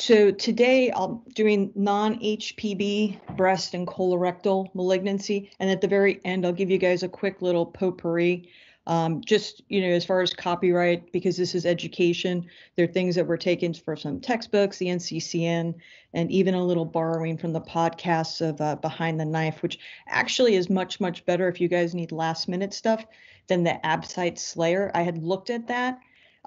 So today I'm doing non-HPV breast and colorectal malignancy, and at the very end I'll give you guys a quick little potpourri. Um, just you know as far as copyright because this is education there are things that were taken from some textbooks the nccn and even a little borrowing from the podcasts of uh, behind the knife which actually is much much better if you guys need last minute stuff than the absite slayer. I had looked at that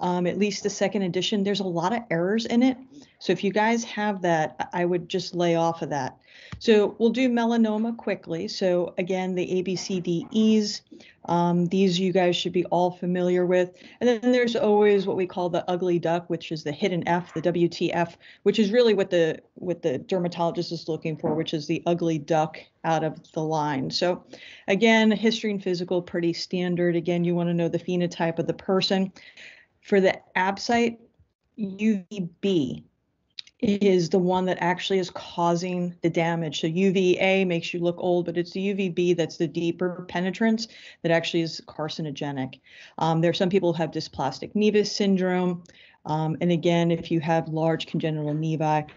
um, at least the second edition there's a lot of errors in it so if you guys have that i would just lay off of that so we'll do melanoma quickly so again the abcdes um, these you guys should be all familiar with. And then there's always what we call the ugly duck, which is the hidden F, the WTF, which is really what the what the dermatologist is looking for, which is the ugly duck out of the line. So again, history and physical, pretty standard. Again, you want to know the phenotype of the person. For the absite, UVB is the one that actually is causing the damage. So UVA makes you look old, but it's the UVB that's the deeper penetrance that actually is carcinogenic. Um, there are some people who have dysplastic nevus syndrome. Um, and again, if you have large congenital nevi,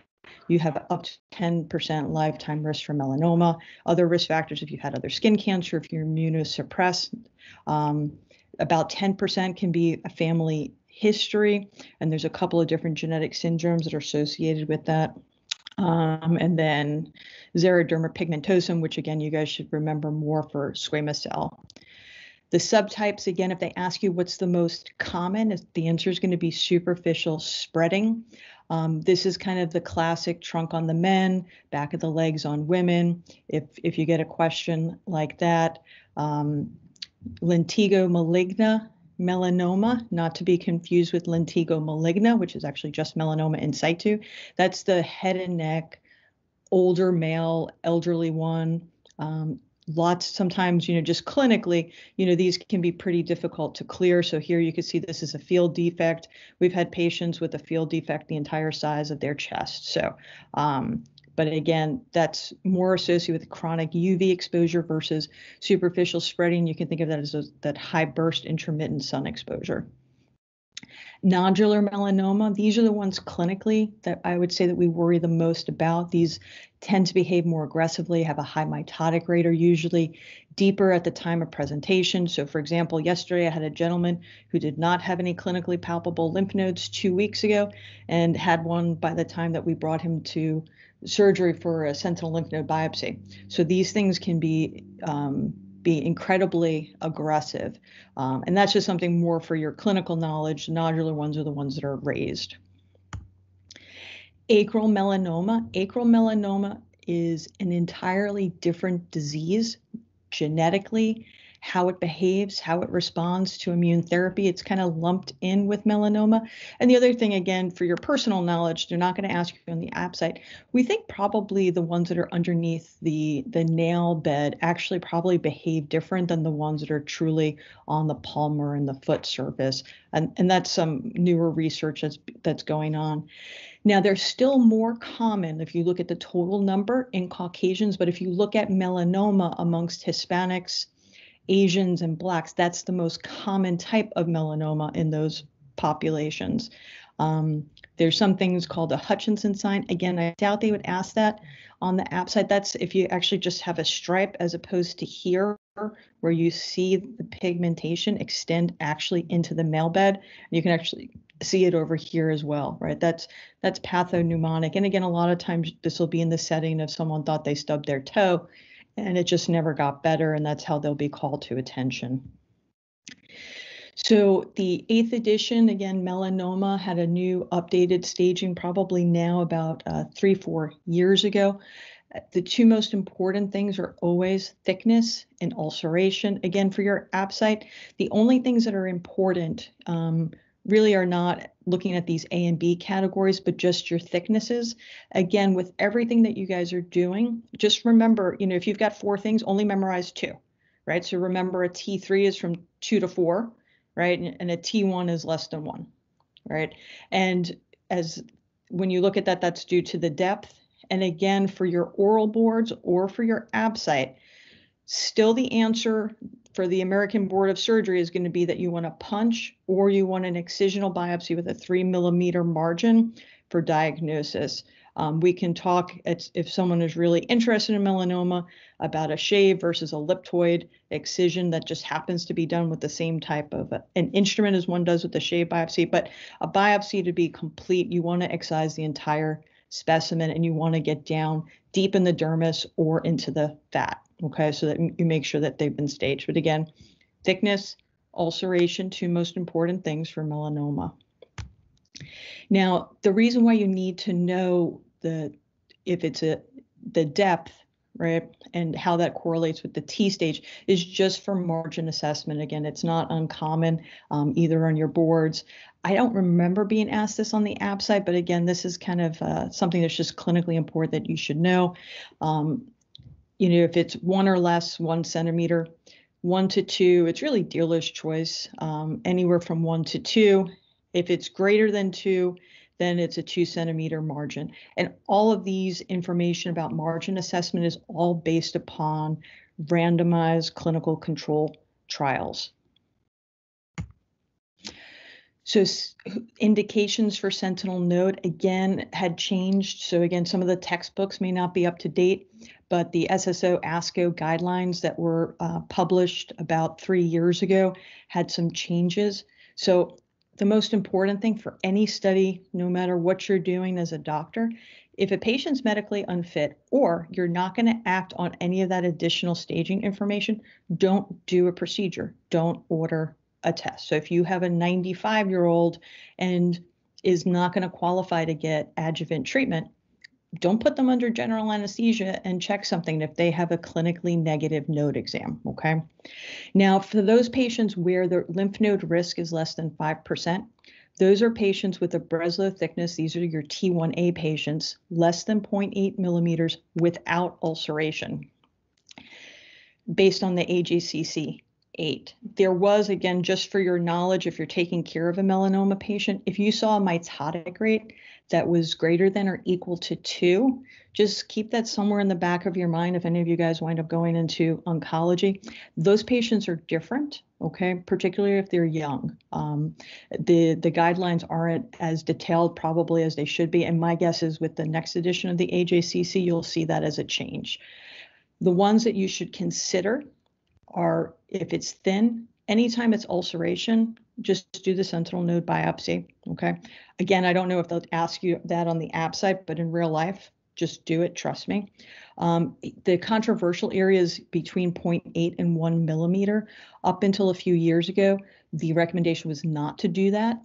you have up to 10% lifetime risk for melanoma. Other risk factors, if you've had other skin cancer, if you're immunosuppressed, um, about 10% can be a family history, and there's a couple of different genetic syndromes that are associated with that. Um, and then xeroderma pigmentosum, which again, you guys should remember more for squamous cell. The subtypes, again, if they ask you what's the most common, the answer is going to be superficial spreading. Um, this is kind of the classic trunk on the men, back of the legs on women. If if you get a question like that, um, lentigo maligna melanoma, not to be confused with lentigo maligna, which is actually just melanoma in situ. That's the head and neck, older male, elderly one. Um, lots sometimes you know just clinically you know these can be pretty difficult to clear so here you can see this is a field defect we've had patients with a field defect the entire size of their chest so um, but again, that's more associated with chronic UV exposure versus superficial spreading. You can think of that as a, that high burst intermittent sun exposure. Nodular melanoma, these are the ones clinically that I would say that we worry the most about. These tend to behave more aggressively, have a high mitotic rate, are usually deeper at the time of presentation. So, for example, yesterday I had a gentleman who did not have any clinically palpable lymph nodes two weeks ago and had one by the time that we brought him to surgery for a sentinel lymph node biopsy. So these things can be um, be incredibly aggressive, um, and that's just something more for your clinical knowledge. Nodular ones are the ones that are raised. Acral melanoma. Acral melanoma is an entirely different disease genetically how it behaves, how it responds to immune therapy. It's kind of lumped in with melanoma. And the other thing, again, for your personal knowledge, they're not going to ask you on the ABSITE. We think probably the ones that are underneath the the nail bed actually probably behave different than the ones that are truly on the palmar and the foot surface. And and that's some newer research that's that's going on. Now, they're still more common if you look at the total number in Caucasians, but if you look at melanoma amongst Hispanics, Asians and Blacks, that's the most common type of melanoma in those populations. Um, there's some things called a Hutchinson sign. Again, I doubt they would ask that on the ABSITE. That's if you actually just have a stripe as opposed to here where you see the pigmentation extend actually into the nail bed. You can actually see it over here as well, right? That's that's pathognomonic. And again, a lot of times this will be in the setting of someone thought they stubbed their toe and it just never got better and that's how they'll be called to attention. So the eighth edition again melanoma had a new updated staging probably now about uh, three four years ago. The two most important things are always thickness and ulceration. Again for your absite the only things that are important um, really are not looking at these A and B categories, but just your thicknesses. Again, with everything that you guys are doing, just remember, you know, if you've got four things, only memorize two, right? So remember a T3 is from two to four, right? And a T1 is less than one, right? And as when you look at that, that's due to the depth. And again, for your oral boards or for your absite, still the answer for the American Board of Surgery is going to be that you want a punch or you want an excisional biopsy with a three millimeter margin for diagnosis. Um, we can talk if someone is really interested in melanoma about a shave versus a ellipsoid excision that just happens to be done with the same type of an instrument as one does with the shave biopsy. But a biopsy to be complete, you want to excise the entire specimen and you want to get down deep in the dermis or into the fat. Okay, so that you make sure that they've been staged. But again, thickness, ulceration, two most important things for melanoma. Now, the reason why you need to know the if it's a the depth right and how that correlates with the t stage is just for margin assessment again it's not uncommon um, either on your boards i don't remember being asked this on the ABSITE but again this is kind of uh, something that's just clinically important that you should know um, you know if it's one or less one centimeter one to two it's really dealer's choice um, anywhere from one to two if it's greater than two then it's a two centimeter margin. And all of these information about margin assessment is all based upon randomized clinical control trials. So indications for sentinel node again had changed. So again, some of the textbooks may not be up to date, but the SSO ASCO guidelines that were uh, published about three years ago had some changes. So the most important thing for any study, no matter what you're doing as a doctor, if a patient's medically unfit or you're not going to act on any of that additional staging information, don't do a procedure. Don't order a test. So if you have a 95 year old and is not going to qualify to get adjuvant treatment, don't put them under general anesthesia and check something if they have a clinically negative node exam. Okay. Now, for those patients where the lymph node risk is less than 5%, those are patients with a Breslow thickness. These are your T1A patients, less than 0.8 millimeters without ulceration, based on the AJCC 8. There was, again, just for your knowledge, if you're taking care of a melanoma patient, if you saw a mitotic rate that was greater than or equal to two, just keep that somewhere in the back of your mind if any of you guys wind up going into oncology. Those patients are different, okay, particularly if they're young. Um, the, the guidelines aren't as detailed probably as they should be, and my guess is with the next edition of the AJCC, you'll see that as a change. The ones that you should consider are if it's thin, anytime it's ulceration, just do the sentinel node biopsy. Okay. Again, I don't know if they'll ask you that on the ABSITE, but in real life, just do it. Trust me. Um, the controversial areas between 0.8 and 1 millimeter. Up until a few years ago, the recommendation was not to do that.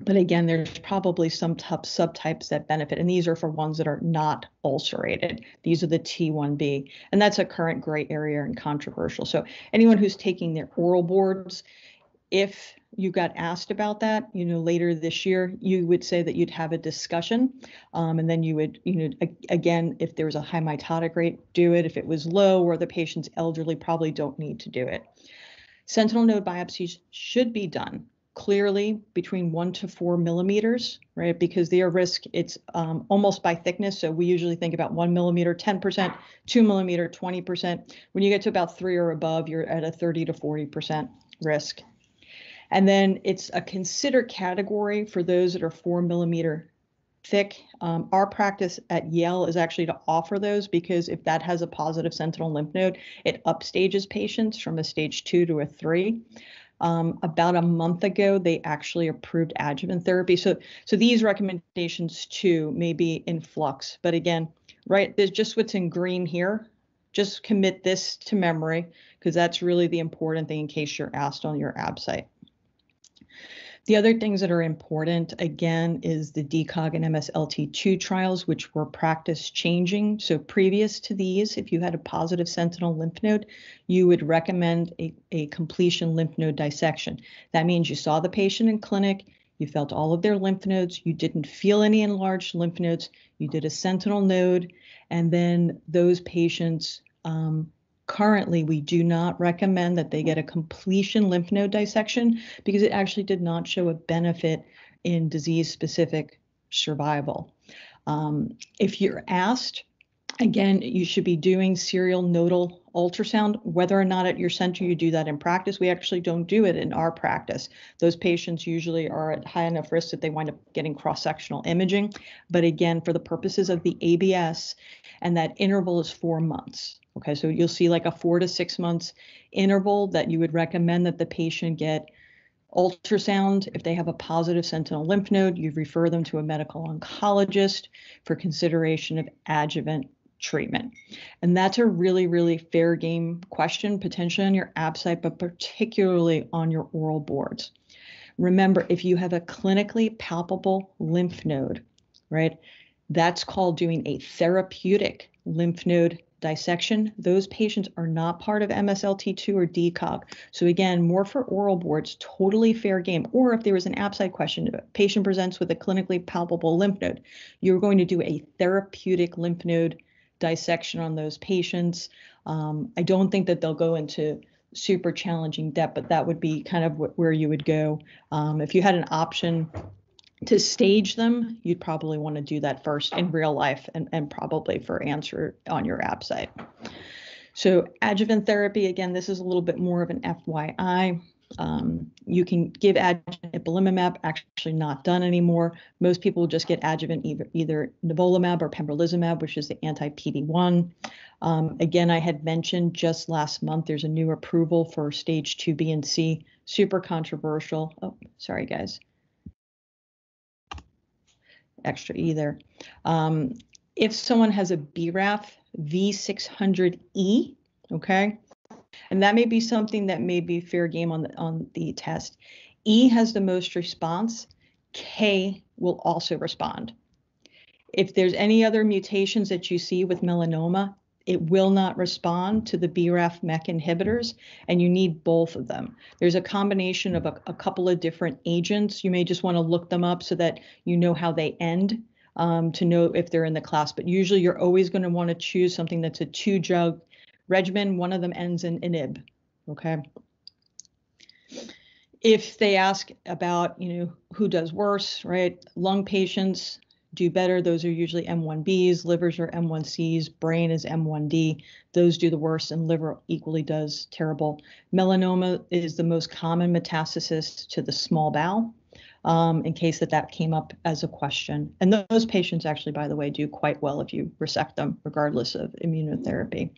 But again, there's probably some subtypes that benefit, and these are for ones that are not ulcerated. These are the T1B, and that's a current gray area and controversial. So anyone who's taking their oral boards, if you got asked about that, you know, later this year, you would say that you'd have a discussion, um, and then you would, you know, again, if there was a high mitotic rate, do it. If it was low or the patient's elderly, probably don't need to do it. Sentinel node biopsies should be done clearly between one to four millimeters, right? Because their risk, it's um, almost by thickness. So we usually think about one millimeter, 10%, two millimeter, 20%. When you get to about three or above, you're at a 30 to 40% risk. And then it's a consider category for those that are four millimeter thick. Um, our practice at Yale is actually to offer those because if that has a positive sentinel lymph node, it upstages patients from a stage two to a three. Um, about a month ago, they actually approved adjuvant therapy. So, so these recommendations too may be in flux. But again, right, there's just what's in green here. Just commit this to memory because that's really the important thing in case you're asked on your ABSITE. The other things that are important, again, is the DeCOG and MSLT2 trials, which were practice changing. So previous to these, if you had a positive sentinel lymph node, you would recommend a, a completion lymph node dissection. That means you saw the patient in clinic, you felt all of their lymph nodes, you didn't feel any enlarged lymph nodes, you did a sentinel node, and then those patients um, Currently, we do not recommend that they get a completion lymph node dissection because it actually did not show a benefit in disease specific survival. Um, if you're asked, Again, you should be doing serial nodal ultrasound, whether or not at your center you do that in practice. We actually don't do it in our practice. Those patients usually are at high enough risk that they wind up getting cross sectional imaging. But again, for the purposes of the ABS, and that interval is four months. Okay, so you'll see like a four to six months interval that you would recommend that the patient get ultrasound. If they have a positive sentinel lymph node, you refer them to a medical oncologist for consideration of adjuvant treatment. And that's a really, really fair game question, potentially on your ABSITE, but particularly on your oral boards. Remember, if you have a clinically palpable lymph node, right, that's called doing a therapeutic lymph node dissection. Those patients are not part of MSLT2 or DeCOG. So again, more for oral boards, totally fair game. Or if there was an ABSITE question, patient presents with a clinically palpable lymph node, you're going to do a therapeutic lymph node dissection on those patients. Um, I don't think that they'll go into super challenging depth, but that would be kind of where you would go. Um, if you had an option to stage them, you'd probably want to do that first in real life and, and probably for answer on your ABSITE. So adjuvant therapy, again, this is a little bit more of an FYI. Um, you can give adjuvant ipilimumab, actually not done anymore. Most people just get adjuvant either, either nivolumab or pembrolizumab, which is the anti-PD-1. Um, again, I had mentioned just last month there's a new approval for stage 2B and C, super controversial. Oh, sorry, guys. Extra either. Um, if someone has a BRAF V600E, okay, and that may be something that may be fair game on the on the test. E has the most response. K will also respond. If there's any other mutations that you see with melanoma, it will not respond to the BRAF MEK inhibitors, and you need both of them. There's a combination of a, a couple of different agents. You may just want to look them up so that you know how they end um, to know if they're in the class. But usually, you're always going to want to choose something that's a two drug regimen, one of them ends in inib. Okay. If they ask about, you know, who does worse, right? Lung patients do better. Those are usually M1Bs, livers are M1Cs, brain is M1D. Those do the worst, and liver equally does terrible. Melanoma is the most common metastasis to the small bowel. Um, in case that that came up as a question. And those patients actually, by the way, do quite well if you resect them, regardless of immunotherapy.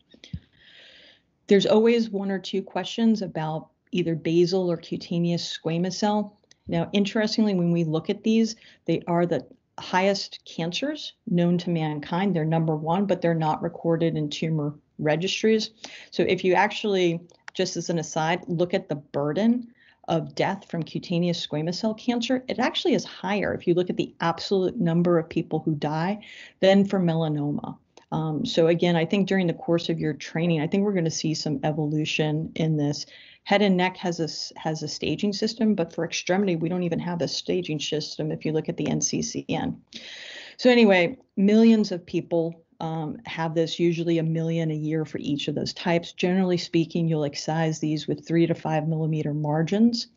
There's always one or two questions about either basal or cutaneous squamous cell. Now, interestingly, when we look at these, they are the highest cancers known to mankind. They're number one, but they're not recorded in tumor registries. So if you actually, just as an aside, look at the burden of death from cutaneous squamous cell cancer, it actually is higher if you look at the absolute number of people who die than for melanoma. Um, so again, I think during the course of your training, I think we're going to see some evolution in this. Head and neck has a has a staging system, but for extremity, we don't even have a staging system. If you look at the NCCN. So anyway, millions of people um, have this, usually a million a year for each of those types. Generally speaking, you'll excise these with three to five millimeter margins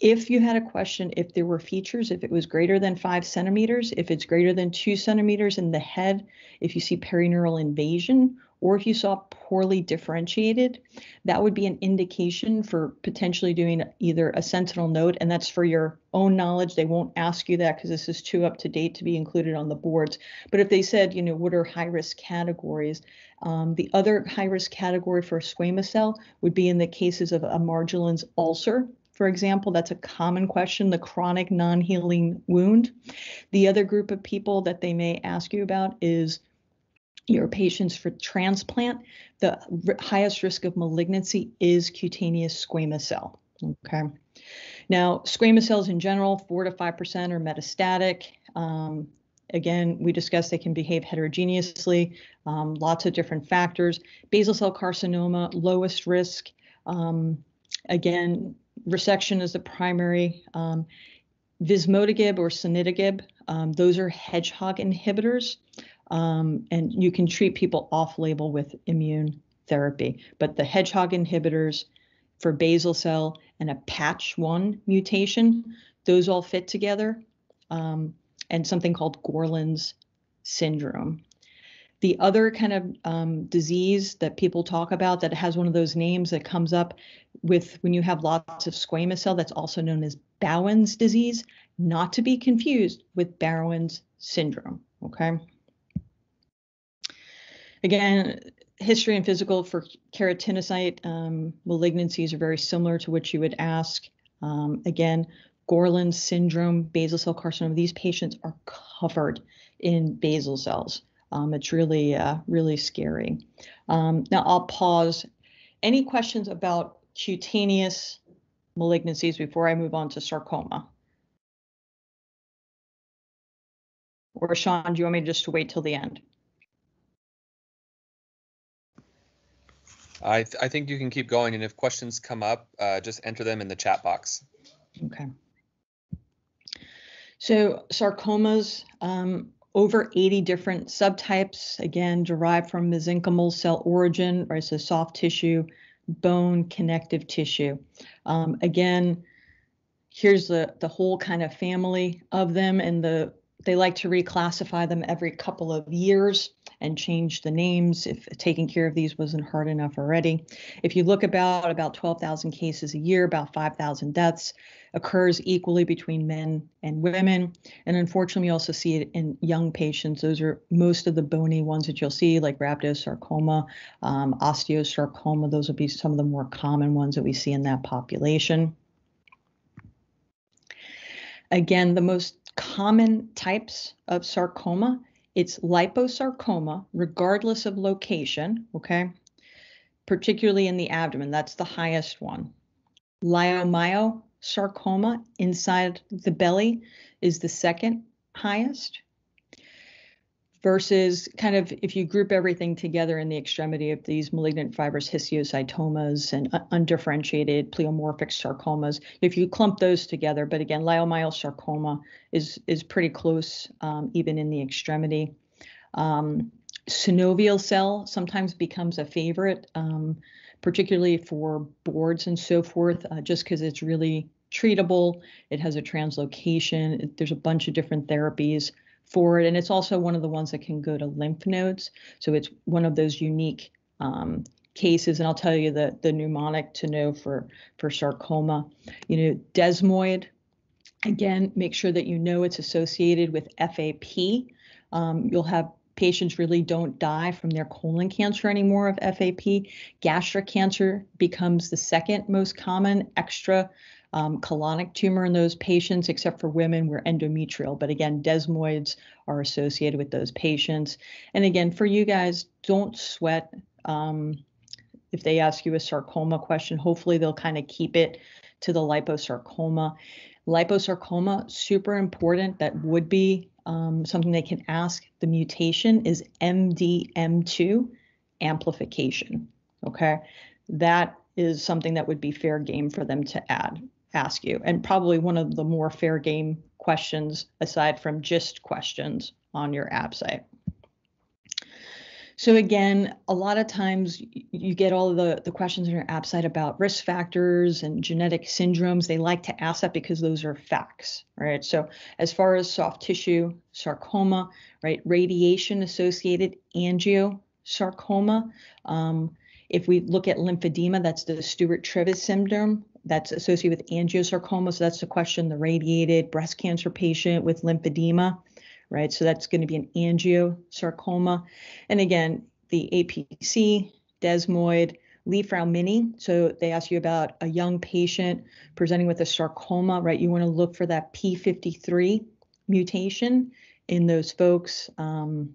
if you had a question if there were features, if it was greater than five centimeters, if it's greater than two centimeters in the head, if you see perineural invasion, or if you saw poorly differentiated, that would be an indication for potentially doing either a sentinel node, and that's for your own knowledge. They won't ask you that because this is too up to date to be included on the boards. But if they said, you know, what are high risk categories? Um, the other high risk category for squamous cell would be in the cases of a Marjolin's ulcer, for example, that's a common question, the chronic non healing wound. The other group of people that they may ask you about is your patients for transplant. The r- highest risk of malignancy is cutaneous squamous cell. Okay. Now, squamous cells in general, 4 to 5% are metastatic. Um, again, we discussed they can behave heterogeneously, um, lots of different factors. Basal cell carcinoma, lowest risk. Um, again, resection is the primary. Um, vismodegib or sonidegib, um, those are hedgehog inhibitors, um, and you can treat people off-label with immune therapy. But the hedgehog inhibitors for basal cell and a patch1 mutation, those all fit together, um, and something called Gorlins syndrome. The other kind of um, disease that people talk about that has one of those names that comes up with when you have lots of squamous cell, that's also known as Bowen's disease, not to be confused with Bowen's syndrome. Okay. Again, history and physical for keratinocyte um, malignancies are very similar to what you would ask. Um, again, Gorlin syndrome, basal cell carcinoma, these patients are covered in basal cells. Um, it's really, uh, really scary. Um, now I'll pause. Any questions about cutaneous malignancies before I move on to sarcoma? Or Sean, do you want me just to wait till the end? I, th- I think you can keep going, and if questions come up, uh, just enter them in the chat box. Okay. So sarcomas, um, over 80 different subtypes, again, derived from mesenchymal cell origin, right? So soft tissue, bone, connective tissue. Um, again, here's the, the whole kind of family of them and the they like to reclassify them every couple of years and change the names if taking care of these wasn't hard enough already. If you look about about 12,000 cases a year, about 5,000 deaths occurs equally between men and women. And unfortunately, you also see it in young patients. Those are most of the bony ones that you'll see, like rhabdosarcoma, um, osteosarcoma. Those would be some of the more common ones that we see in that population. Again, the most common types of sarcoma, it's liposarcoma, regardless of location, okay? Particularly in the abdomen, that's the highest one. Leiomyosarcoma inside the belly is the second highest versus kind of if you group everything together in the extremity of these malignant fibrous histiocytomas and undifferentiated pleomorphic sarcomas, if you clump those together, but again, leiomyosarcoma is is pretty close um, even in the extremity. Um, synovial cell sometimes becomes a favorite, um, particularly for boards and so forth, uh, just because it's really treatable. It has a translocation. There's a bunch of different therapies for it. And it's also one of the ones that can go to lymph nodes. So it's one of those unique um, cases. And I'll tell you the, the mnemonic to know for, for sarcoma. You know, desmoid, again, make sure that you know it's associated with FAP. Um, you'll have patients really don't die from their colon cancer anymore of FAP. Gastric cancer becomes the second most common extra um, colonic tumor in those patients, except for women, were endometrial. But again, desmoids are associated with those patients. And again, for you guys, don't sweat. Um, if they ask you a sarcoma question, hopefully they'll kind of keep it to the liposarcoma. Liposarcoma, super important. That would be um, something they can ask. The mutation is MDM2 amplification. Okay. That is something that would be fair game for them to add ask you, and probably one of the more fair game questions aside from just questions on your ABSITE. So again, a lot of times you get all the, the questions on your ABSITE about risk factors and genetic syndromes. They like to ask that because those are facts, right? So as far as soft tissue sarcoma, right, radiation associated angiosarcoma. Um, if we look at lymphedema, that's the Stewart-Treves syndrome that's associated with angiosarcoma. So that's the question, the radiated breast cancer patient with lymphedema, right? So that's going to be an angiosarcoma. And again, the APC, desmoid, Li-Fraumeni. So they ask you about a young patient presenting with a sarcoma, right? You want to look for that P53 mutation in those folks. Um,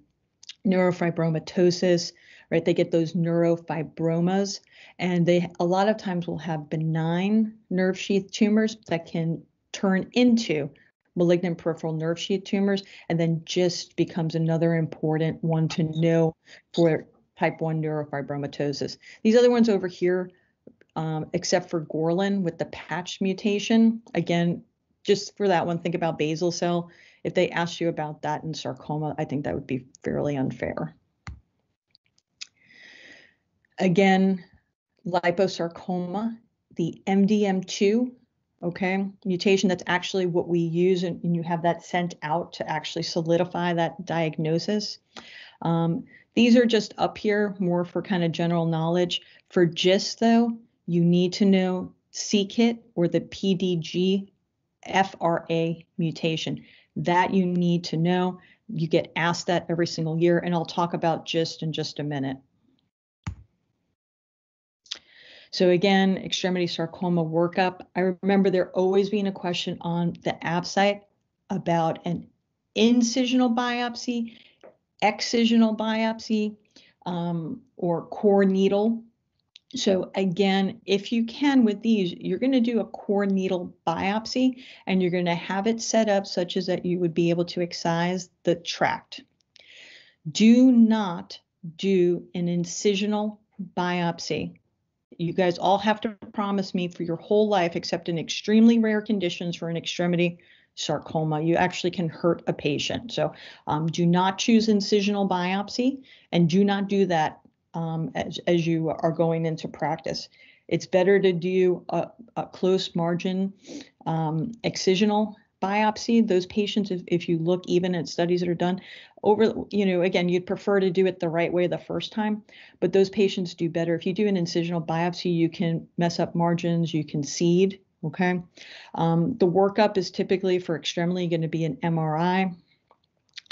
neurofibromatosis, right? They get those neurofibromas, and they a lot of times will have benign nerve sheath tumors that can turn into malignant peripheral nerve sheath tumors, and then just becomes another important one to know for type 1 neurofibromatosis. These other ones over here, um, except for Gorlin with the patch mutation, again, just for that one, think about basal cell. If they ask you about that in sarcoma, I think that would be fairly unfair. Again, liposarcoma, the MDM2, okay, mutation that's actually what we use, and, and you have that sent out to actually solidify that diagnosis. Um, These are just up here more for kind of general knowledge. For GIST, though, you need to know c-KIT or the PDG FRA mutation. That you need to know. You get asked that every single year, and I'll talk about GIST in just a minute. So again, extremity sarcoma workup. I remember there always being a question on the app ABSITE about an incisional biopsy, excisional biopsy, um, or core needle. So again, if you can with these, you're going to do a core needle biopsy and you're going to have it set up such as that you would be able to excise the tract. Do not do an incisional biopsy. You guys all have to promise me for your whole life, except in extremely rare conditions for an extremity sarcoma, you actually can hurt a patient. So um, do not choose incisional biopsy and do not do that um, as, as you are going into practice. It's better to do a, a close margin um, excisional biopsy. Those patients, if, if you look even at studies that are done over, you know, again, you'd prefer to do it the right way the first time, but those patients do better. If you do an incisional biopsy, you can mess up margins, you can seed, okay? Um, the workup is typically for extremely going to be an MRI.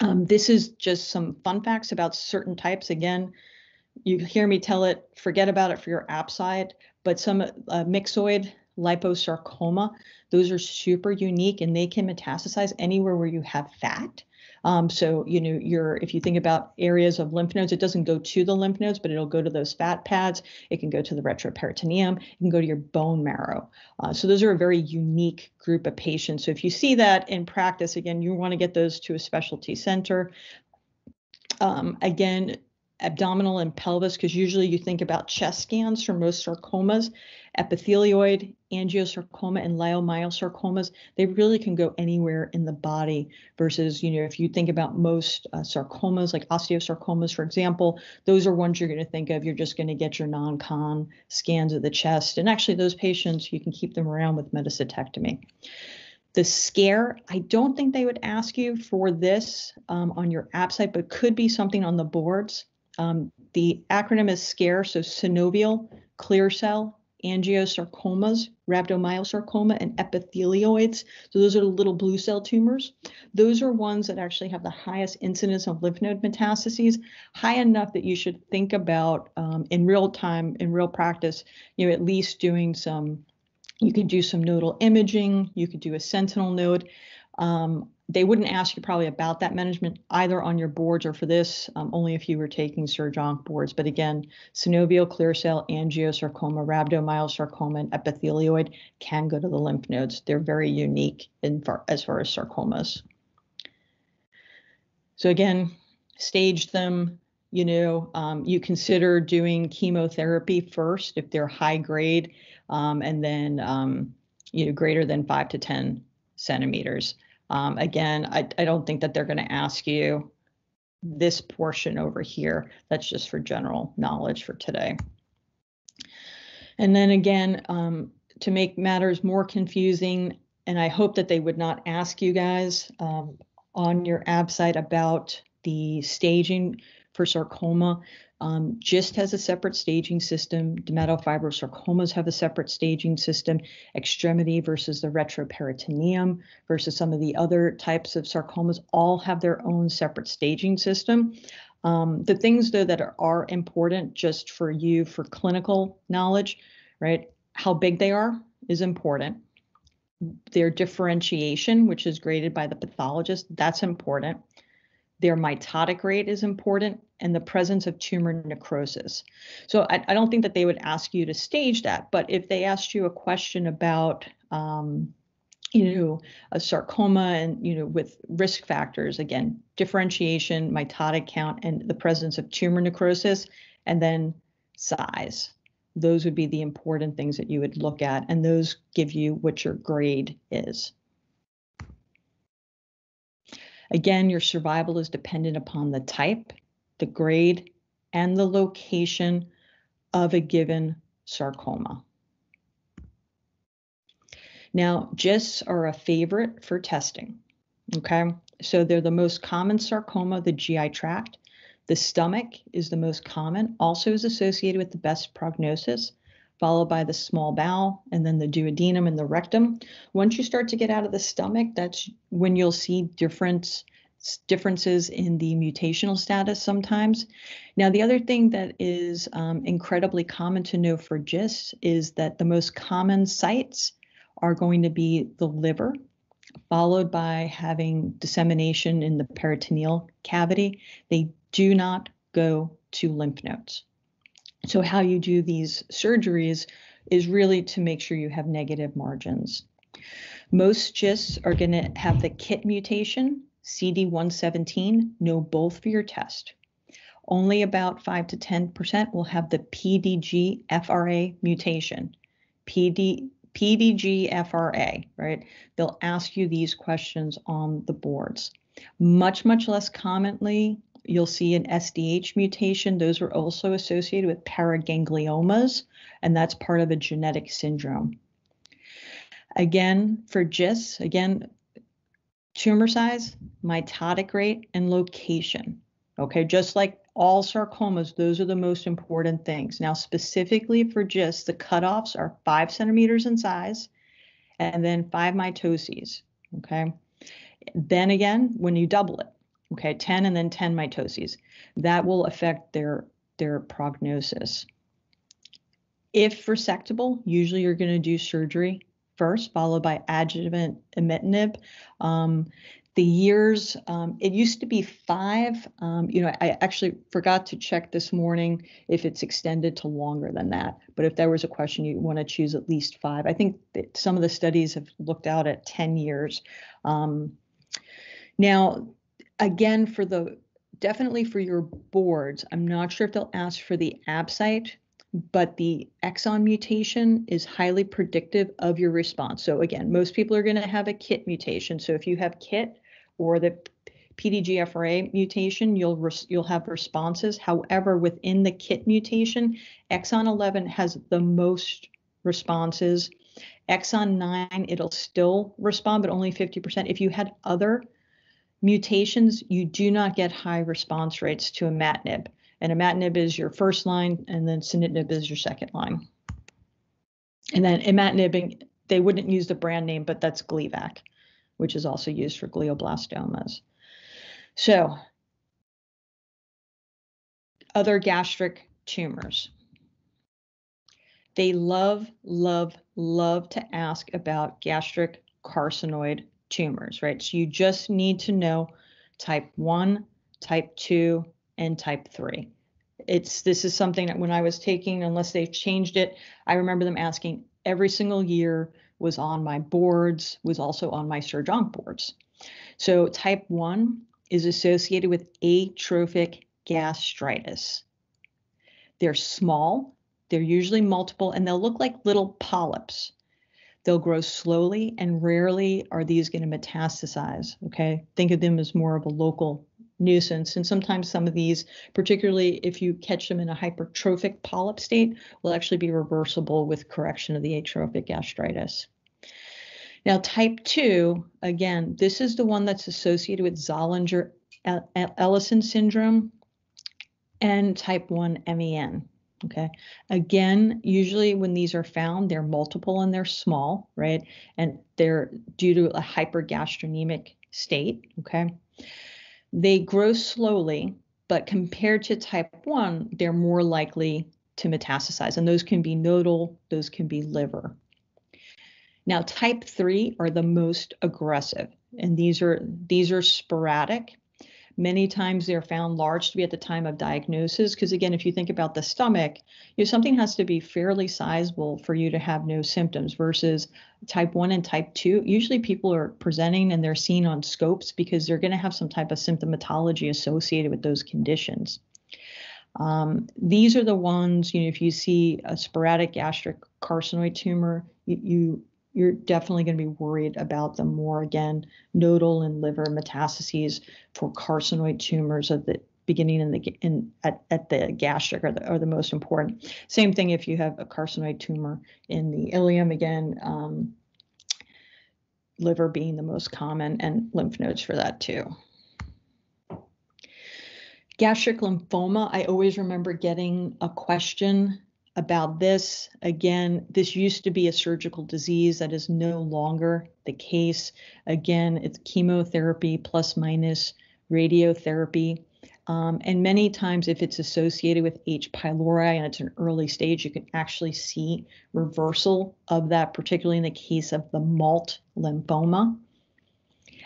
Um, this is just some fun facts about certain types. Again, you hear me tell it, forget about it for your ABSITE but some uh, myxoid liposarcoma, those are super unique and they can metastasize anywhere where you have fat. Um, so, you know, you're, if you think about areas of lymph nodes, it doesn't go to the lymph nodes, but it'll go to those fat pads. It can go to the retroperitoneum. It can go to your bone marrow. Uh, so those are a very unique group of patients. So if you see that in practice, again, you want to get those to a specialty center. Um, again, abdominal and pelvis, because usually you think about chest scans for most sarcomas, epithelioid, angiosarcoma, and leiomyosarcomas, they really can go anywhere in the body versus, you know, if you think about most uh, sarcomas, like osteosarcomas, for example, those are ones you're going to think of. You're just going to get your non-con scans of the chest. And actually, those patients, you can keep them around with metastasectomy. The scare, I don't think they would ask you for this um, on your ABSITE but could be something on the boards. Um, the acronym is SCARE, so synovial, clear cell, angiosarcomas, rhabdomyosarcoma, and epithelioids. So those are the little blue cell tumors. Those are ones that actually have the highest incidence of lymph node metastases, high enough that you should think about um, in real time, in real practice, you know, at least doing some, you could do some nodal imaging, you could do a sentinel node. Um, they wouldn't ask you probably about that management either on your boards or for this, um, only if you were taking Surg-Onc boards. But again, synovial clear cell angiosarcoma, rhabdomyosarcoma, and epithelioid can go to the lymph nodes. They're very unique in far, as far as sarcomas. So again, stage them. You know, um, you consider doing chemotherapy first if they're high grade, um, and then um, you know greater than five to ten centimeters. Um, again, I, I don't think that they're going to ask you this portion over here. That's just for general knowledge for today. And then again, um, to make matters more confusing, and I hope that they would not ask you guys um, on your ABSITE about the staging for sarcoma. Um, GIST has a separate staging system. Dermatofibrosarcomas have a separate staging system. Extremity versus the retroperitoneum versus some of the other types of sarcomas all have their own separate staging system. Um, the things though that are, are important just for you for clinical knowledge, right? How big they are is important. Their differentiation, which is graded by the pathologist, that's important. Their mitotic rate is important and the presence of tumor necrosis. So I, I, don't think that they would ask you to stage that, but if they asked you a question about, um, you know, a sarcoma and, you know, with risk factors, again, differentiation, mitotic count, and the presence of tumor necrosis, and then size. Those would be the important things that you would look at, and those give you what your grade is. Again, your survival is dependent upon the type the grade, and the location of a given sarcoma. Now, GISTs are a favorite for testing. Okay, so they're the most common sarcoma, the GI tract. The stomach is the most common, also is associated with the best prognosis, followed by the small bowel and then the duodenum and the rectum. Once you start to get out of the stomach, that's when you'll see different differences in the mutational status sometimes. Now, the other thing that is um, incredibly common to know for GIST is that the most common sites are going to be the liver, followed by having dissemination in the peritoneal cavity. They do not go to lymph nodes. So, how you do these surgeries is really to make sure you have negative margins. Most GISTs are going to have the KIT mutation, CD117, know both for your test. Only about 5 to 10% will have the PDGFRA mutation. PD, PDGFRA, right? They'll ask you these questions on the boards. Much, much less commonly, you'll see an SDH mutation. Those are also associated with paragangliomas, and that's part of a genetic syndrome. Again, for GIST, again, tumor size, mitotic rate, and location. Okay, just like all sarcomas, those are the most important things. Now, specifically for GIST, the cutoffs are five centimeters in size and then five mitoses. Okay, then again, when you double it, okay, 10 and then 10 mitoses, that will affect their their prognosis. If resectable, usually you're going to do surgery first, followed by adjuvant imatinib. Um, the years, um, it used to be five. Um, you know, I actually forgot to check this morning if it's extended to longer than that. But if there was a question, you want to choose at least five. I think some of the studies have looked out at 10 years. Um, now, again, for the definitely for your boards, I'm not sure if they'll ask for the ABSITE but the exon mutation is highly predictive of your response. So again, most people are going to have a KIT mutation. So if you have KIT or the PDGFRA mutation, you'll res- you'll have responses. However, within the KIT mutation, exon 11 has the most responses. Exon 9, it'll still respond, but only 50%. If you had other mutations, you do not get high response rates to imatinib and imatinib is your first line, and then sunitinib is your second line. And then imatinib, they wouldn't use the brand name, but that's Gleevec, which is also used for glioblastomas. So, other gastric tumors. They love, love, love to ask about gastric carcinoid tumors, right? So you just need to know type 1, type 2, and type 3 it's this is something that when i was taking unless they've changed it i remember them asking every single year was on my boards was also on my Surg-Onc boards. So type 1 is associated with atrophic gastritis. They're small they're usually multiple and they'll look like little polyps they'll grow slowly and rarely are these going to metastasize okay think of them as more of a local nuisance. And sometimes some of these, particularly if you catch them in a hypertrophic polyp state, will actually be reversible with correction of the atrophic gastritis. Now, type 2, again, this is the one that's associated with Zollinger Ellison syndrome and type 1 MEN. Okay. Again, usually when these are found, they're multiple and they're small, right? And they're due to a hypergastrinemic state. Okay. They grow slowly, but compared to type 1, they're more likely to metastasize. And those can be nodal, those can be liver. Now, type 3 are the most aggressive, and these are these are sporadic Many times they're found large to be at the time of diagnosis. Because again, if you think about the stomach, you know, something has to be fairly sizable for you to have no symptoms versus type 1 and type 2. Usually people are presenting and they're seen on scopes because they're going to have some type of symptomatology associated with those conditions. Um, these are the ones, you know, if you see a sporadic gastric carcinoid tumor, you, you you're definitely going to be worried about them more again nodal and liver metastases for carcinoid tumors at the beginning in the in at, at the gastric are the, are the most important. Same thing if you have a carcinoid tumor in the ileum again um, liver being the most common and lymph nodes for that too. Gastric lymphoma, I always remember getting a question about this. Again, this used to be a surgical disease that is no longer the case. Again, it's chemotherapy plus minus radiotherapy. Um, and many times, if it's associated with H. pylori and it's an early stage, you can actually see reversal of that, particularly in the case of the MALT lymphoma.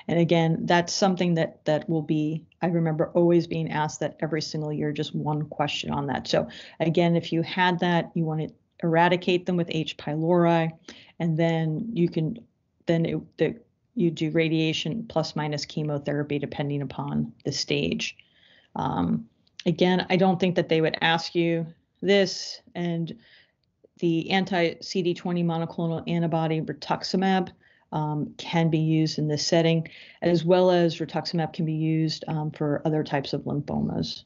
And again, that's something that that will be. I remember always being asked that every single year, just one question on that. So again, if you had that, you want to eradicate them with H. pylori, and then you can then it, the, you do radiation plus minus chemotherapy depending upon the stage. Um, again, I don't think that they would ask you this. And the anti CD20 monoclonal antibody rituximab um, can be used in this setting, as well as rituximab can be used um, for other types of lymphomas.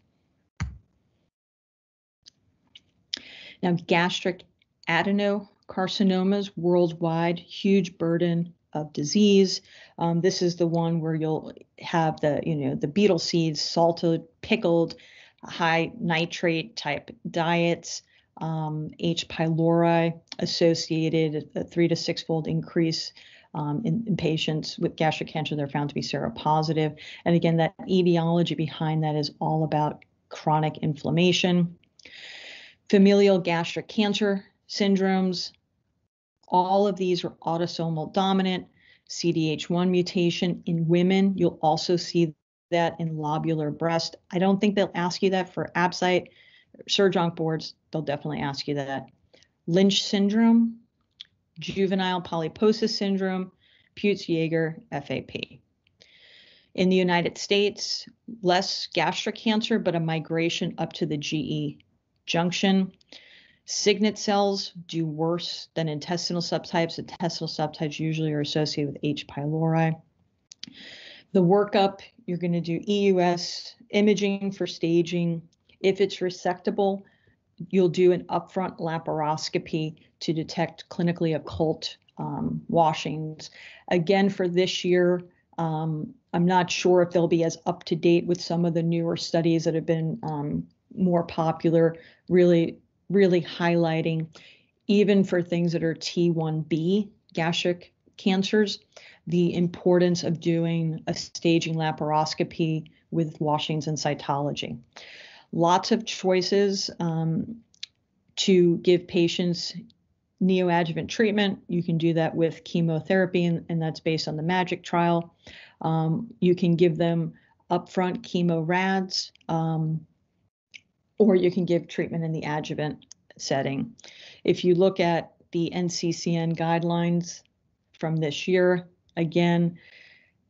Now, gastric adenocarcinomas worldwide, huge burden of disease. Um, this is the one where you'll have the, you know, the beetle seeds, salted, pickled, high nitrate type diets, um, H. pylori associated, a three to six fold increase um, in, in, patients with gastric cancer. They're found to be seropositive. And again, that etiology behind that is all about chronic inflammation. Familial gastric cancer syndromes, all of these are autosomal dominant. CDH1 mutation in women, you'll also see that in lobular breast. I don't think they'll ask you that for ABSITE. Surg-Onc boards, they'll definitely ask you that. Lynch syndrome, juvenile polyposis syndrome, Peutz-Jeghers, FAP. In the United States, less gastric cancer, but a migration up to the GE junction. Signet cells do worse than intestinal subtypes. Intestinal subtypes usually are associated with H. pylori. The workup, you're going to do EUS imaging for staging. If it's resectable, you'll do an upfront laparoscopy to detect clinically occult um, washings. Again, for this year, um, I'm not sure if they'll be as up to date with some of the newer studies that have been um, more popular, really really highlighting, even for things that are T1B gastric cancers, the importance of doing a staging laparoscopy with washings and cytology. Lots of choices um, to give patients neoadjuvant treatment. You can do that with chemotherapy, and, and that's based on the MAGIC trial. Um, you can give them upfront chemo rads. Um, or you can give treatment in the adjuvant setting. If you look at the NCCN guidelines from this year, again,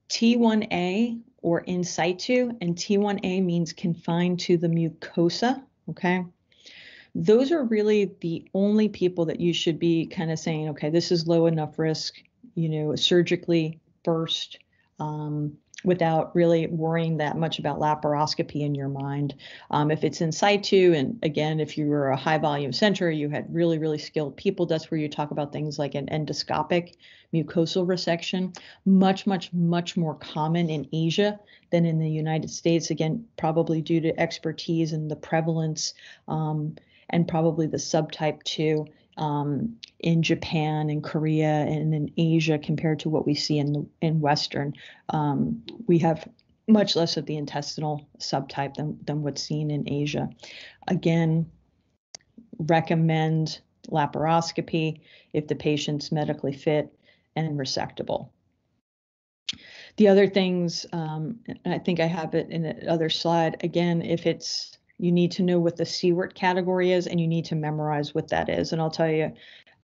T1A or in situ, and T1A means confined to the mucosa, okay? Those are really the only people that you should be kind of saying, okay, this is low enough risk, you know, surgically first, um, without really worrying that much about laparoscopy in your mind. Um, if it's in situ, and again, if you were a high volume center, you had really, really skilled people, that's where you talk about things like an endoscopic mucosal resection, much, much, much more common in Asia than in the United States. Again, probably due to expertise and the prevalence um, and probably the subtype too um, in Japan and Korea and in Asia compared to what we see in the, in Western. Um, we have much less of the intestinal subtype than, than what's seen in Asia. Again, recommend laparoscopy if the patient's medically fit and resectable. The other things, um, I think I have it in the other slide. Again, if it's you need to know what the Siewert category is, and you need to memorize what that is. And I'll tell you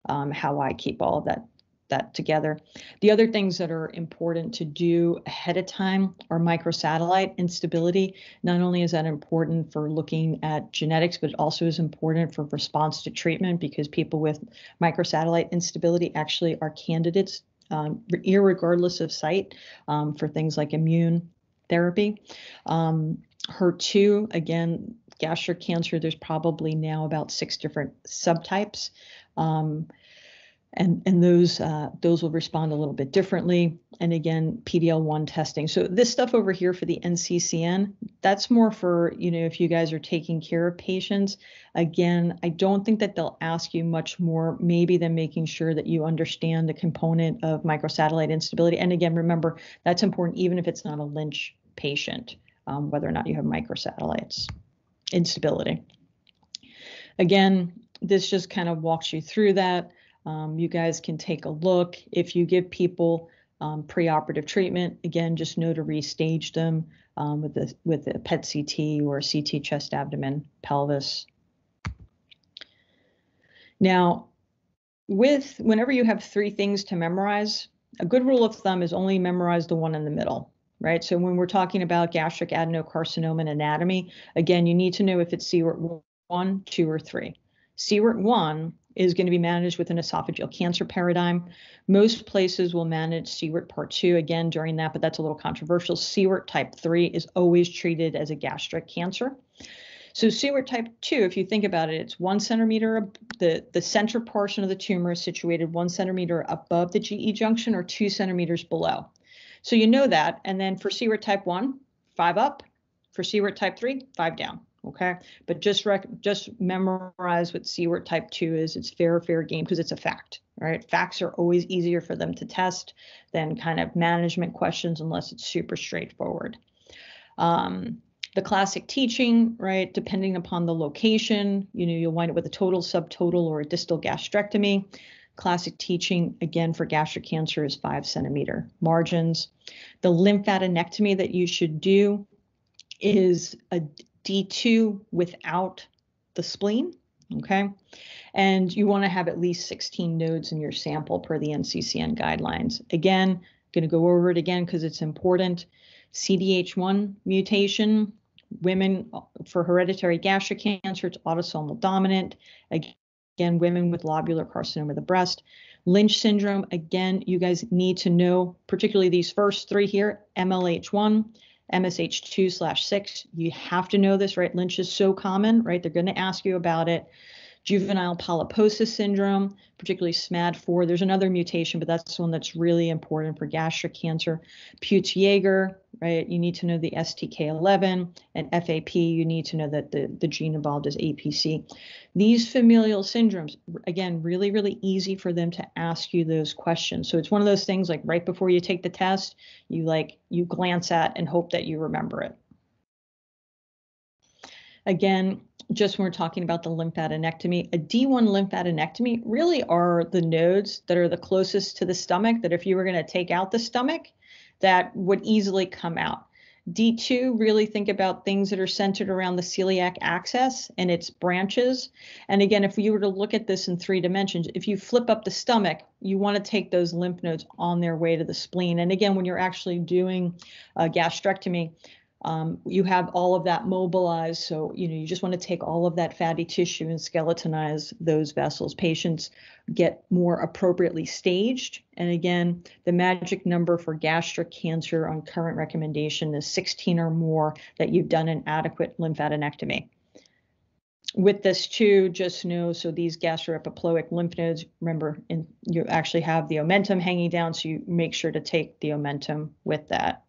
um, how I keep all of that that together. The other things that are important to do ahead of time are microsatellite instability. Not only is that important for looking at genetics, but it also is important for response to treatment because people with microsatellite instability actually are candidates, um, regardless of site, um, for things like immune therapy. Um, HER2, again, gastric cancer, there's probably now about six different subtypes. Um, and and those uh, those will respond a little bit differently. And again, PDL1 testing. So this stuff over here for the NCCN, that's more for you know if you guys are taking care of patients. Again, I don't think that they'll ask you much more, maybe than making sure that you understand the component of microsatellite instability. And again, remember that's important even if it's not a Lynch patient, um, whether or not you have microsatellites instability. Again, this just kind of walks you through that. Um, you guys can take a look. If you give people um, preoperative treatment, again, just know to restage them um, with the with a PET CT or CT chest, abdomen, pelvis. Now, with whenever you have three things to memorize, a good rule of thumb is only memorize the one in the middle, right? So when we're talking about gastric adenocarcinoma and anatomy, again, you need to know if it's Siewert one, two, or three. Siewert one is going to be managed with an esophageal cancer paradigm. Most places will manage Siewert part two again during that, but that's a little controversial. Siewert type three is always treated as a gastric cancer. So Siewert type 2, if you think about it, it's one centimeter, the, the center portion of the tumor is situated one centimeter above the GE junction or two centimeters below. So you know that. And then for Siewert type 1, five up. For Siewert type 3, five down okay? But just rec- just memorize what Siewert type 2 is. It's fair, fair game because it's a fact, right? Facts are always easier for them to test than kind of management questions unless it's super straightforward. Um, the classic teaching, right, depending upon the location, you know, you'll wind up with a total, subtotal, or a distal gastrectomy. Classic teaching, again, for gastric cancer is five centimeter margins. The lymphadenectomy that you should do is a D2 without the spleen, okay? And you want to have at least 16 nodes in your sample per the NCCN guidelines. Again, going to go over it again because it's important. CDH1 mutation, women for hereditary gastric cancer, it's autosomal dominant. Again, women with lobular carcinoma of the breast. Lynch syndrome, again, you guys need to know, particularly these first three here, MLH1, MSH2 slash 6. You have to know this, right? Lynch is so common, right? They're going to ask you about it. Juvenile polyposis syndrome, particularly SMAD4. There's another mutation, but that's one that's really important for gastric cancer. Peutz-Jeghers, right? You need to know the STK11 and FAP. You need to know that the, the gene involved is APC. These familial syndromes, again, really, really easy for them to ask you those questions. So it's one of those things like right before you take the test, you like you glance at and hope that you remember it. Again, just when we're talking about the lymphadenectomy, a D1 lymphadenectomy really are the nodes that are the closest to the stomach that if you were going to take out the stomach, that would easily come out. D2, really think about things that are centered around the celiac axis and its branches. And again, if you were to look at this in three dimensions, if you flip up the stomach, you want to take those lymph nodes on their way to the spleen. And again, when you're actually doing a gastrectomy, um, you have all of that mobilized. So, you know, you just want to take all of that fatty tissue and skeletonize those vessels. Patients get more appropriately staged. And again, the magic number for gastric cancer on current recommendation is 16 or more that you've done an adequate lymphadenectomy. With this too, just know so these gastroepiploic lymph nodes, remember, in, you actually have the omentum hanging down, so you make sure to take the omentum with that.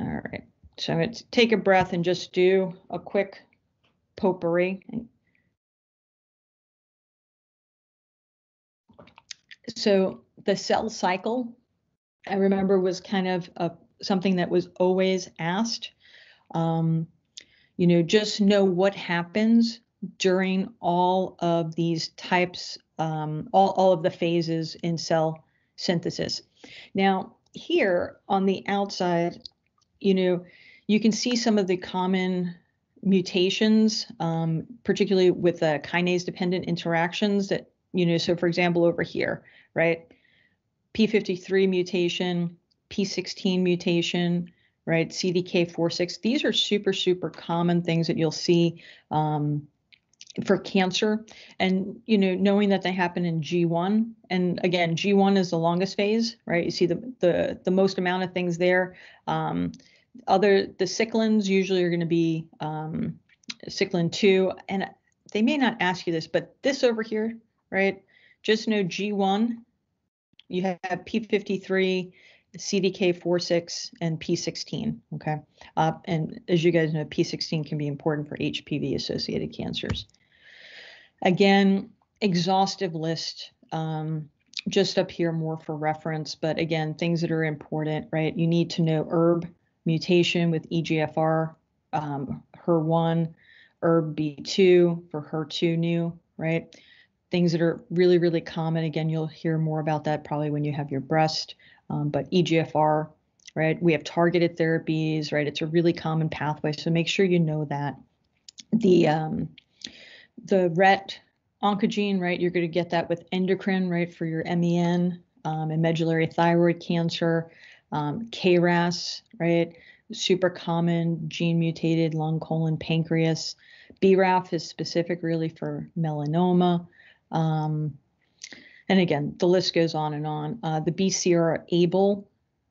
All right. So I'm going to take a breath and just do a quick potpourri. So the cell cycle, I remember, was kind of a, something that was always asked. Um, you know, just know what happens during all of these types, um, all, all of the phases in cell synthesis. Now, here on the outside, you know, you can see some of the common mutations, um, particularly with the kinase dependent interactions that, you know, so for example, over here, right? P53 mutation, P16 mutation, right? CDK46. These are super, super common things that you'll see um, for cancer. And, you know, knowing that they happen in G1. And again, G1 is the longest phase, right? You see the, the, the most amount of things there. Um, other the cyclins usually are going to be um, cyclin 2 and they may not ask you this, but this over here, right? Just know G1, you have P53, CDK46, and P16. Okay. Uh, and as you guys know, P16 can be important for HPV associated cancers. Again, exhaustive list. Um, just up here more for reference, but again, things that are important, right? You need to know ERB mutation with EGFR, um, HER1, ERB-B2 for HER2 neu, right? Things that are really, really common. Again, you'll hear more about that probably when you have your breast, um, but EGFR, right? We have targeted therapies, right? It's a really common pathway, so make sure you know that. The um, the RET oncogene, right? You're going to get that with endocrine, right, for your MEN um, and medullary thyroid cancer, um, KRAS, right? Super common gene mutated lung, colon, pancreas. BRAF is specific really for melanoma. Um, and again, the list goes on and on. Uh, the BCR-ABL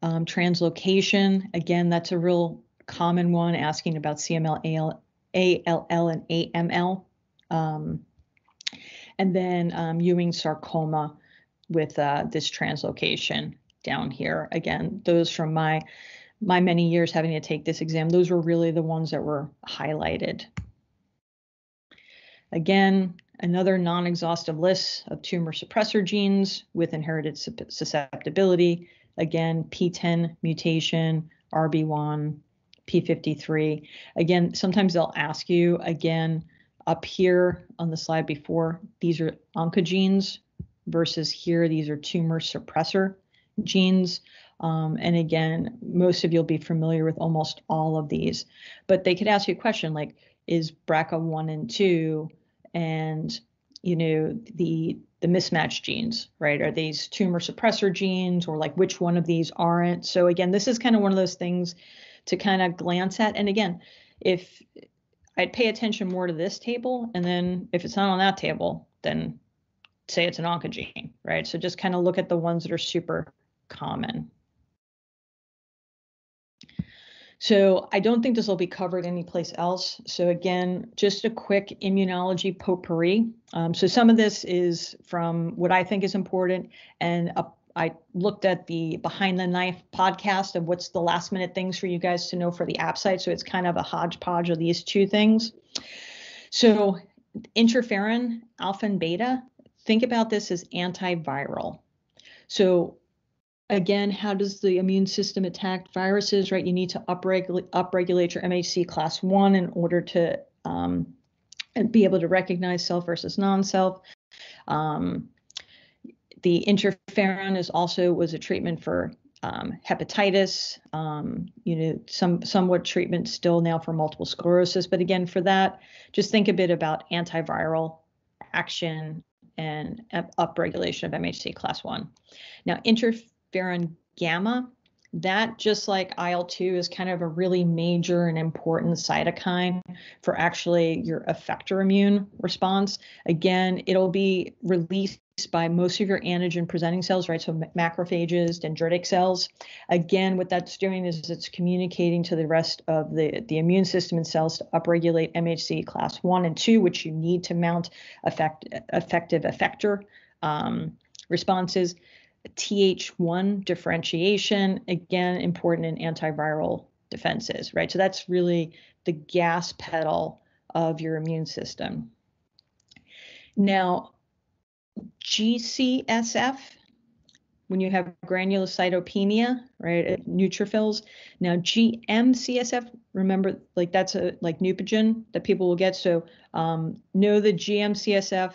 um, translocation, again, that's a real common one asking about CML, AL, ALL, and AML. Um, and then um, Ewing sarcoma with uh, this translocation down here. Again, those from my my many years having to take this exam, those were really the ones that were highlighted. Again, another non-exhaustive list of tumor suppressor genes with inherited susceptibility. Again, PTEN mutation, RB1, P53. Again, sometimes they'll ask you again, up here on the slide before, these are oncogenes versus here, these are tumor suppressor genes. Um, and again, most of you'll be familiar with almost all of these, but they could ask you a question like, is BRCA1 and 2 and, you know, the the mismatched genes, right? Are these tumor suppressor genes or like which one of these aren't? So again, this is kind of one of those things to kind of glance at. And again, if I'd pay attention more to this table. And then if it's not on that table, then say it's an oncogene, right? So just kind of look at the ones that are super common. So I don't think this will be covered anyplace else. So again, just a quick immunology potpourri. Um, so some of this is from what I think is important and I looked at the Behind the Knife podcast of what's the last minute things for you guys to know for the ABSITE. So it's kind of a hodgepodge of these two things. So interferon, alpha and beta, think about this as antiviral. So again, how does the immune system attack viruses, right? You need to upregulate, upregulate your MHC class one in order to um, be able to recognize self versus non-self. Um, the interferon is also was a treatment for um, hepatitis. Um, you know, some somewhat treatment still now for multiple sclerosis. But again, for that, just think a bit about antiviral action and upregulation of MHC class one. Now, interferon gamma, that just like IL-2 is kind of a really major and important cytokine for actually your effector immune response. Again, it'll be released by most of your antigen presenting cells, right? So macrophages, dendritic cells. Again, what that's doing is it's communicating to the rest of the, the immune system and cells to upregulate MHC class one and two, which you need to mount effect, effective effector um, responses. Th1 differentiation, again, important in antiviral defenses, right? So that's really the gas pedal of your immune system. Now, GCSF, when you have granulocytopenia, right, neutrophils. Now GM-CSF, remember, like that's a like Neupogen that people will get. So um, know the GM-CSF,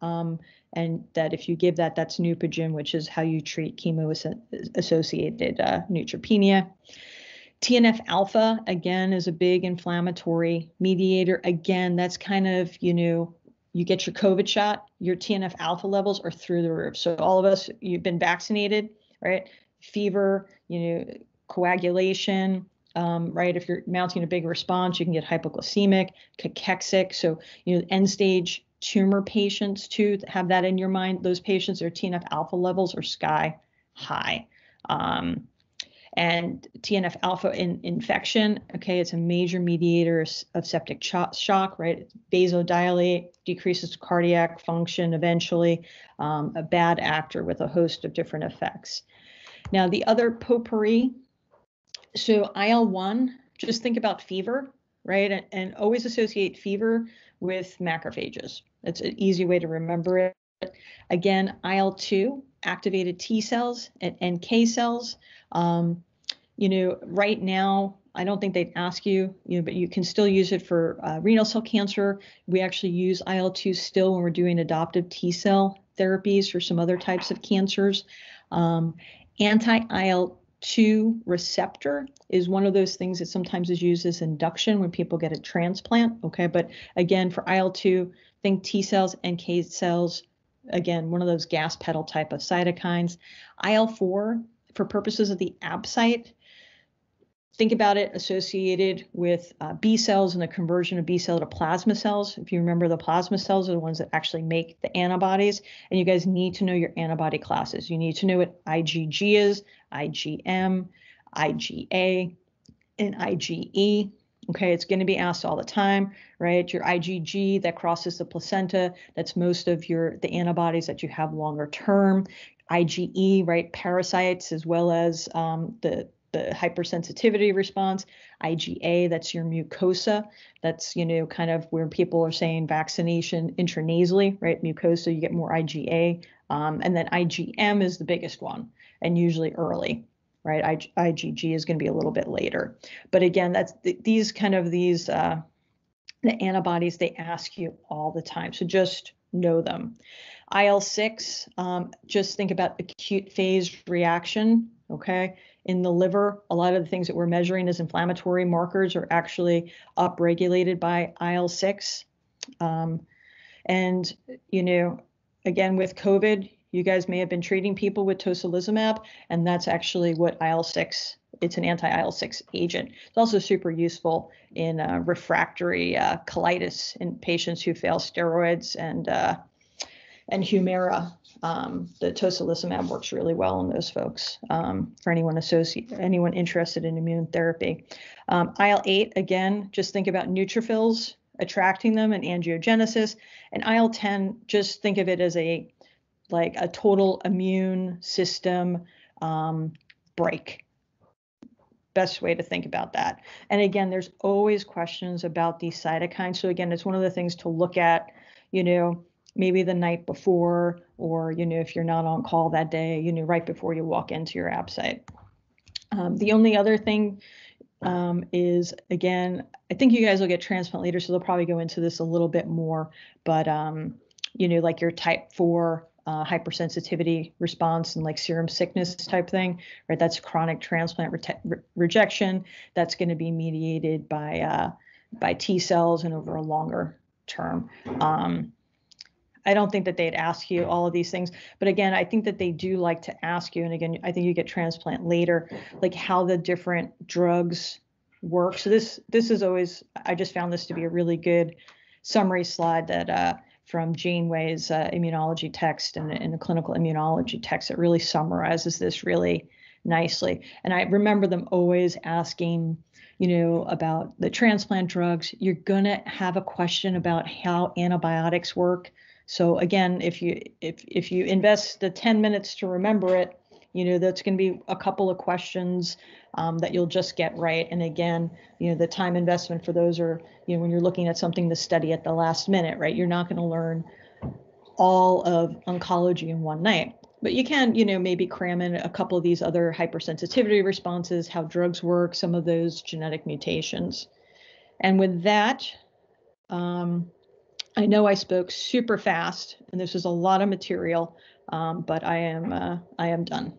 um, and that if you give that, that's Neupogen, which is how you treat chemo-associated uh, neutropenia. TNF alpha, again, is a big inflammatory mediator. Again, that's kind of, you know, you get your COVID shot, your TNF alpha levels are through the roof. So all of us, you've been vaccinated, right? Fever, you know, coagulation, um, right? If you're mounting a big response, you can get hypoglycemic, cachexic. So, you know, end stage tumor patients too, have that in your mind. Those patients, their TNF alpha levels are sky high. Um, And TNF alpha in infection, okay, it's a major mediator of septic shock, right? Vasodilate, decreases cardiac function eventually, um, a bad actor with a host of different effects. Now, the other potpourri, so IL 1, just think about fever, right? And, and always associate fever with macrophages. It's an easy way to remember it. Again, IL 2, activated T cells and NK cells. Um, you know, right now, I don't think they'd ask you, you know, but you can still use it for uh, renal cell cancer. We actually use IL-2 still when we're doing adoptive T cell therapies for some other types of cancers. Um, Anti-IL-2 receptor is one of those things that sometimes is used as induction when people get a transplant. Okay, but again, for IL-2, think T cells, NK cells, again, one of those gas pedal type of cytokines. IL-4, for purposes of the ABSITE, think about it associated with uh, B cells and the conversion of B cell to plasma cells. If you remember, the plasma cells are the ones that actually make the antibodies, and you guys need to know your antibody classes. You need to know what IgG is, IgM, IgA, and IgE. Okay, it's going to be asked all the time, right? Your IgG that crosses the placenta, that's most of your the antibodies that you have longer term. IgE, right? Parasites as well as um, the the hypersensitivity response. IgA, that's your mucosa. That's you know kind of where people are saying vaccination intranasally, right? Mucosa, you get more IgA, um, and then IgM is the biggest one, and usually early right? I, IgG is going to be a little bit later. But again, that's these kind of these uh, the antibodies they ask you all the time. So just know them. IL-6, um, just think about acute phase reaction, okay? In the liver, a lot of the things that we're measuring as inflammatory markers are actually upregulated by IL-6. Um, and, you know, again, with COVID, you guys may have been treating people with tocilizumab, and that's actually what IL-6. It's an anti-IL-6 agent. It's also super useful in uh, refractory uh, colitis in patients who fail steroids and uh, and Humira. Um, the tocilizumab works really well in those folks. Um, for anyone associate anyone interested in immune therapy, um, IL-8 again. Just think about neutrophils attracting them and angiogenesis, and IL-10. Just think of it as a like a total immune system um, brake. Best way to think about that. And again, there's always questions about these cytokines. So again, it's one of the things to look at, you know, maybe the night before, or you know, if you're not on call that day, you know, right before you walk into your ABSITE. Um, the only other thing um, is again, I think you guys will get transplant later, so they'll probably go into this a little bit more. But um, you know, like your type four uh, hypersensitivity response and like serum sickness type thing, right? That's chronic transplant re- rejection. That's going to be mediated by uh, by T cells and over a longer term. Um, I don't think that they'd ask you all of these things, but again, I think that they do like to ask you. And again, I think you get transplant later, like how the different drugs work. So this this is always I just found this to be a really good summary slide that uh, from Janeway's uh, immunology text and, the clinical immunology text that really summarizes this really nicely. And I remember them always asking, you know, about the transplant drugs. You're going to have a question about how antibiotics work. So again, if you if if you invest the 10 minutes to remember it, you know, that's going to be a couple of questions um, that you'll just get right. And again, you know, the time investment for those are, you know, when you're looking at something to study at the last minute, right? You're not going to learn all of oncology in one night. But you can, you know, maybe cram in a couple of these other hypersensitivity responses, how drugs work, some of those genetic mutations. And with that, um, I know I spoke super fast, and this is a lot of material, um, but I am uh, I am done.